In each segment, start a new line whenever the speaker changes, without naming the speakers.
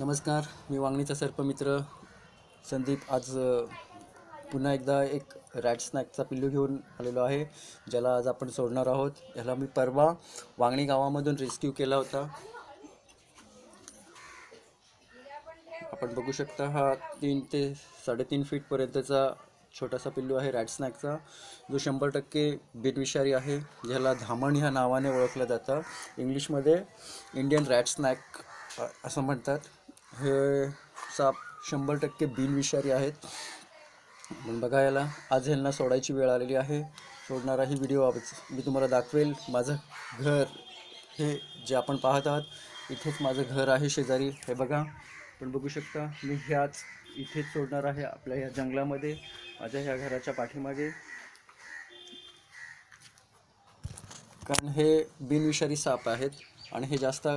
नमस्कार मी वांगणीचा सर्पमित्र संदीप. आज पुन्हा एकदा एक रॅट स्नॅकचा पिल्लू घेऊन आलेलो आहे ज्याला आज आपण सोडणार आहोत. ह्याला मी परवा वांगणी गावामधून रेस्क्यू केला होता. आपण बघू शकता हा तीन ते साडेतीन फीटपर्यंतचा छोटासा पिल्लू आहे रॅट स्नॅकचा. जो शंभर टक्के बिनविषारी आहे ज्याला धामण ह्या नावाने ओळखलं जातं. इंग्लिशमध्ये इंडियन रॅट स्नॅक असं म्हणतात. हे साप शंभर टक्के बिनविषारी आहेत. पण बघा याला आज ह्यांना सोडायची वेळ आलेली आहे. सोडणाराही व्हिडिओ आज मी तुम्हाला दाखवेल. माझं घर हे जे आपण पाहत आहात इथेच माझं घर आहे शेजारी. हे बघा. पण बघू शकता मी ह्याच इथेच सोडणार आहे आपल्या ह्या जंगलामध्ये माझ्या ह्या घराच्या पाठीमागे. कारण हे बिनविषारी साप आहेत आणि हे जास्त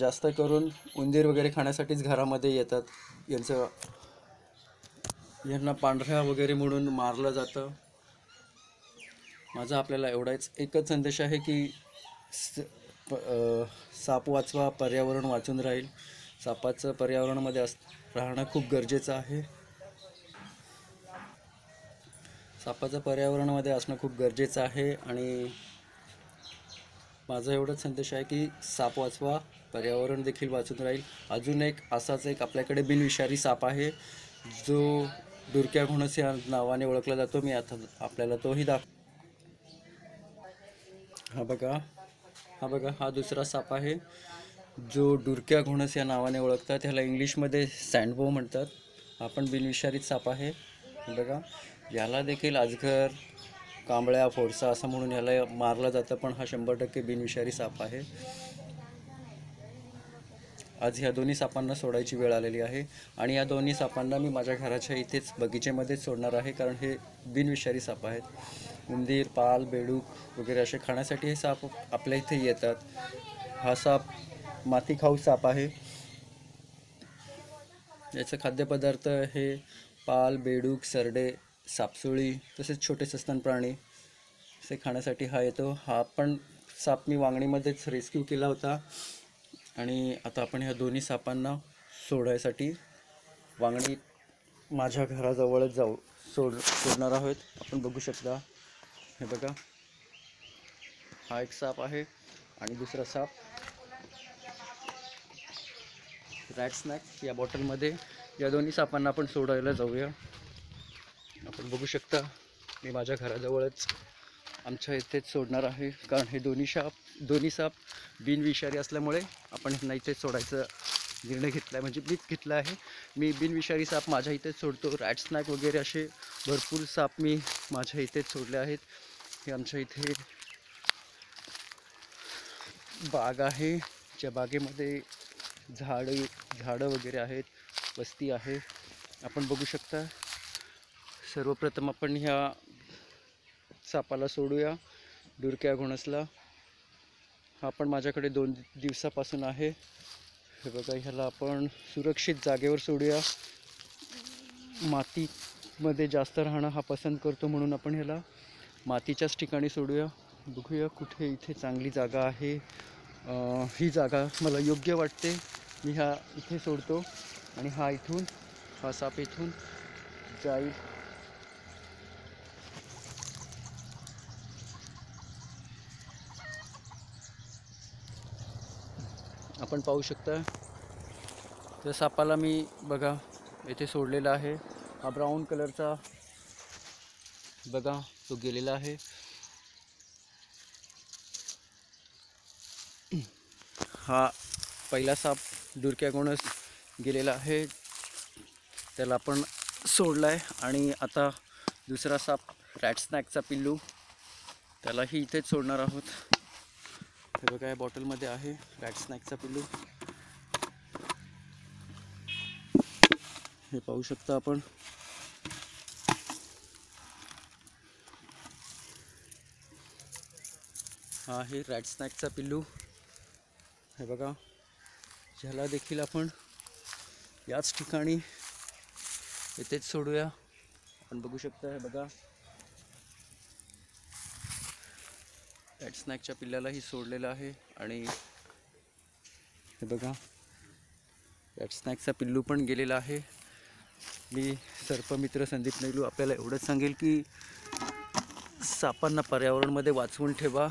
जास्त करून उंदीर वगैरे खाण्यासाठीच घरामध्ये येतात. यांचं यांना पांढऱ्या वगैरे म्हणून मारलं जातं. माझा आपल्याला एवढाच एकच संदेश आहे की स- प- साप वाचवा पर्यावरण वाचून राहील. सापाचं पर्यावरणामध्ये अस राहणं खूप गरजेचं आहे. सापाचं पर्यावरणामध्ये असणं खूप गरजेचं आहे आणि माझा एवढाच संदेश आहे की साप वाचवा पर्यावरण देखील वाचून राहील. अजून एक असाच एक आपल्याकडे बिनविषारी साप आहे जो डुरक्या घोणस या नावाने ओळखला जातो. मी आता आपल्याला तोही दाख हा बघा हा बघा हा दुसरा साप आहे जो डुरक्या घोणस या नावाने ओळखतात. ह्याला इंग्लिशमध्ये सँडबो म्हणतात. हा पण बिनविषारीच साप आहे. बघा याला देखील अजगर कांबळ्या फोडसा असं म्हणून याला मारलं जातं पण हा शंभर टक्के बिनविषारी साप आहे. आज ह्या दोन्ही सापांना सोडायची वेळ आलेली आहे आणि या दोन्ही सापांना मी माझ्या घराच्या इथेच बगीचेमध्येच सोडणार आहे कारण हे बिनविषारी साप आहेत. उंदीर पाल बेडूक वगैरे असे खाण्यासाठी हे साप आपल्या इथे येतात. हा साप माती खाऊ साप आहे. याचं खाद्यपदार्थ हे पाल बेडूक सरडे सापसुळी तसेच छोटे सस्तन प्राणी असे खाण्यासाठी हा येतो. हा पण साप मी वांगणीमध्येच रेस्क्यू केला होता. आणि आता आपण ह्या दोन्ही सापांना सोडायसाठी वांगणी माझ्या घराजवळच जाऊ सोड सोडणार आहोत. आपण बघू शकता. हे बघा. हा एक साप आहे आणि दुसरा साप. रॅट स्नॅक या बॉटलमध्ये या दोन्ही सापांना आपण सोडायला जाऊया. आपण बघू शकता मी माझ्या घराजवळच आमच्या इथेच सोडणार आहे. कारण हे दोन्ही साप दोन्ही साप बिनविषारी असल्यामुळे आपण ह्यांना इथेच सोडायचा निर्णय घेतला आहे म्हणजे मीच घेतला आहे. मी बिनविषारी साप माझ्या इथेच सोडतो. रॅट स्नॅक वगैरे असे भरपूर साप मी माझ्या इथेच सोडले आहेत. हे आमच्या इथे बाग आहे. ज्या बागेमध्ये झाडं झाडं वगैरे आहेत वस्ती आहे. आपण बघू शकता सर्वप्रथम आपण ह्या सापाला सोडूया. डुरक्या घोणसला. हा पण माझ्याकडे दोन दिवसापासून आहे. हे बघा ह्याला आपण सुरक्षित जागेवर सोडूया. मातीमध्ये जास्त राहणं हा पसंत करतो म्हणून आपण ह्याला मातीच्याच ठिकाणी सोडूया. बघूया कुठे इथे चांगली जागा आहे. ही जागा मला योग्य वाटते. मी ह्या इथे सोडतो. आणि हा इथून हा साप इथून जाईल. आपण पाहू शकता. त्या सापाला मी बघा येथे सोडलेला आहे. हा ब्राऊन कलरचा बघा तो गेलेला आहे. हा पहिला साप दुरक्या कोणच गेलेला आहे. त्याला आपण सोडला आहे आणि आता दुसरा साप रॅट स्नॅकचा पिल्लू त्यालाही इथेच सोडणार आहोत. हे बघा या बॉटलमध्ये आहे रॅट स्नॅकचा पिल्लू. हे पाहू शकता आपण. हा आहे रॅट स्नॅकचा पिल्लू. हे बघा ह्याला देखील आपण याच ठिकाणी इथेच सोडूया. आपण बघू शकता हे बघा रॅट स्नॅकच्या पिल्लालाही सोडलेलं आहे आणि हे बघा रॅट स्नॅकचा पिल्लू पण गेलेला आहे. मी सर्पमित्र संदीप नेलू आपल्याला एवढंच सांगेल की सापांना पर्यावरणमध्ये वाचवून ठेवा.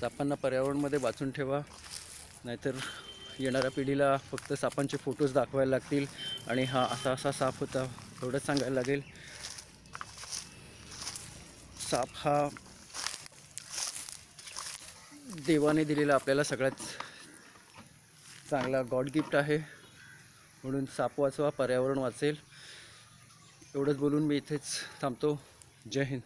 सापांना पर्यावरणमध्ये वाचून ठेवा. नाहीतर येणाऱ्या पिढीला फक्त सापांचे फोटोज दाखवायला लागतील आणि हा असा असा साप होता एवढंच सांगायला लागेल. साप हा देवाने दिलेला आपल्याला सगळ्यात चांगला गॉड गिफ्ट आहे. म्हणून साप वाचवा पर्यावरण वाचेल. एवढंच बोलून मी इथेच थांबतो. जय हिंद.